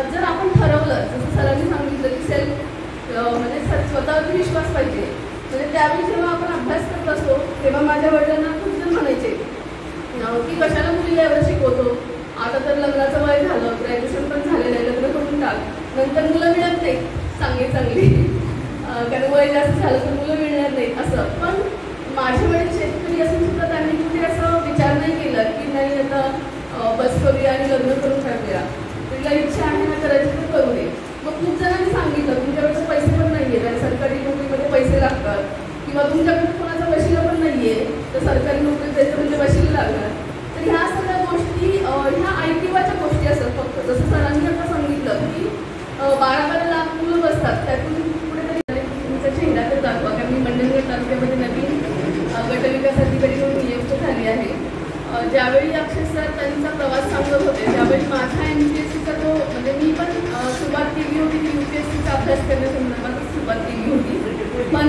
जर ठरवलं, जसं सरांनी सांगितलं की सेल्फ म्हणजे स- स्वतःवरती विश्वास पाहिजे. म्हणजे अभ्यास करत असतो, तेव्हा माझ्या वडिलांना खूप जण कशाला मुलीला एवढं शिकवतो? आता तर लग्नाचं वय झालं ग्रॅज्युएशन लग्न करून टाक. नंतर मुलं मिळत नाही चांगली कारण वय जास्त झालं तर मुलं मिळणार नाही असं. पण विचार नाही केला, की नाही आता बस करूया लग्न करून टाकूया. तिला इच्छा आहे ना करायची, तर करू दे. मग खूप जणांनी सांगितलं, तुमच्याकडे पैसे पण नाही आहेत आणि सरकारी नोकरीमध्ये पैसे लागतात. किंवा तुमच्याकडे कोणाचा वशिला पण नाही आहे तर सरकारी नोकरी जायचं म्हणजे वशिला लागणार. तर ह्या सगळ्या गोष्टी ह्या ऐकिवाच्या गोष्टी असतात फक्त. जसं सरांनी आता सांगितलं की बारा बारा लाख मुलं बसतात. त्यातून कुठेतरी तुमचा चेहरा तर दाखवा कारण मी मंडळगड तालुक्यामध्ये अधिकारी म्हणून नियुक्त त्यांचा प्रवास सांगत होते त्यावेळी माझा एम पी एस सीचा जो म्हणजे मी पण अं, सुरुवात केली होती की यू पी एस सीचा अभ्यास करण्यासंदर्भात सुरुवात केली होती पण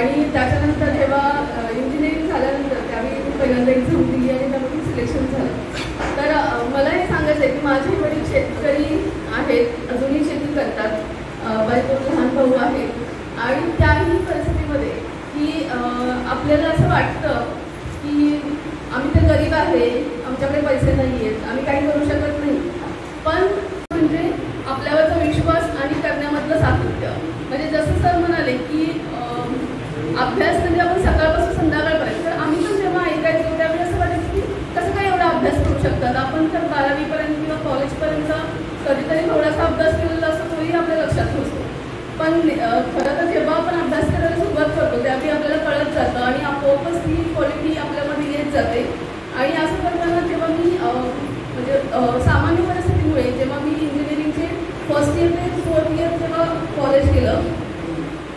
आणि त्याच्यानंतर जेव्हा इंजिनिअरिंग झाल्यानंतर, त्यावेळी पहिल्यांदा एक्झाम दिली आणि त्यामधून सिलेक्शन झालं. तर मला हे सांगायचं आहे की माझे वडील शेतकरी आहेत, अजूनही शेती करतात बायको लहान भाऊ आहे आणि त्याही परिस्थितीमध्ये की आपल्याला असं वाटतं की आम्ही तर गरीब आहे, आमच्याकडे पैसे नाही आहेत आम्ही काही करू शकत नाही. पण म्हणजे आपल्यावरचा विश्वास आणि करण्यामधलं सातत्य म्हणजे जसं सर म्हणाले की अं, अभ्यास म्हणजे आपण सकाळपासून संध्याकाळपर्यंत तर आम्ही पण जेव्हा ऐकायचो त्यावेळी असं वाटायचं की कसं काय एवढा अभ्यास करू शकतात आपण तर बारावीपर्यंत किंवा कॉलेजपर्यंत कधीतरी थोडासा अभ्यास केलेला असतो तोही आपल्या लक्षात नसतो आपण अभ्यास करायला सुरुवात करतो त्यावेळी आपल्याला कळत जातं आणि आपोआपच ती क्वालिटी आपल्यामध्ये येत जाते आणि असं करताना जेव्हा मी म्हणजे सामान्य परिस्थितीमुळे जेव्हा मी इंजिनिअरिंगचे फ़र्स्ट इयर ते फोर्थ इयर जेव्हा कॉलेज केलं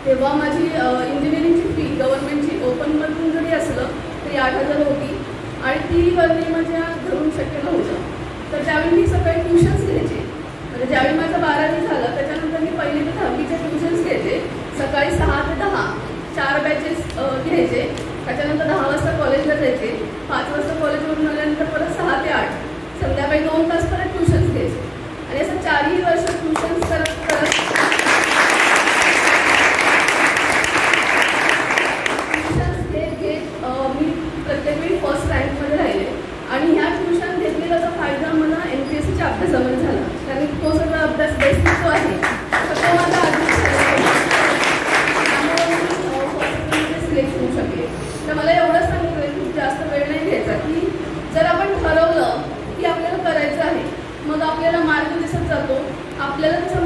तेव्हा माझी इंजिनिअरिंगची फ़ी गव्हर्नमेंटची ओपनमधून जरी असलं तरी आठ हज़ार होती आणि ती भरणे माझ्या घरून शक्य नव्हतं तर त्यावेळी मी सकाळी ट्युशन्स घ्यायचे. म्हणजे ज्यावेळी बारावी झालं, त्याच्यानंतर मी पहिली ते दहावीचे ट्युशन्स घ्यायचे सकाळी सहा ते दहा, चार बॅचेस घ्यायचे. त्याच्यानंतर दहा वाजता कॉलेजला जायचे. पाच वाजता कॉलेजवरून आल्यानंतर परत सहा आठ. संध्याकाळी दोन तास परत ट्युशन्स घ्यायचे. आणि असं वर्ष ट्युशन्स करत करत मी प्रत्येक फ़र्स्ट रँकमध्ये राहिले. आणि ह्या ट्युशन घेतलेल्याचा फ़ायदा मला एम पी एस सीच्या अभ्यासामध्ये सिलेक्ट होऊ शकेल. तर मला एवढंच सांगितलं की जास्त वेळ नाही घ्यायचा की जर आपण ठरवलं की आपल्याला करायचं आहे, मग आपल्याला मार्ग दिसत जातो, आपल्याला त्याचं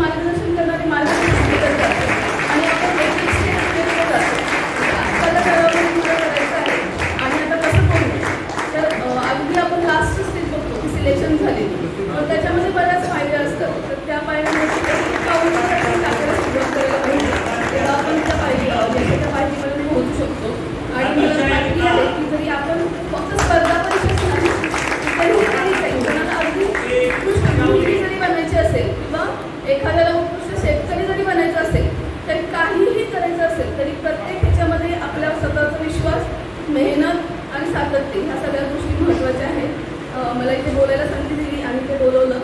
मला इथे बोलायला सांगितली आणि ते बोलवलं.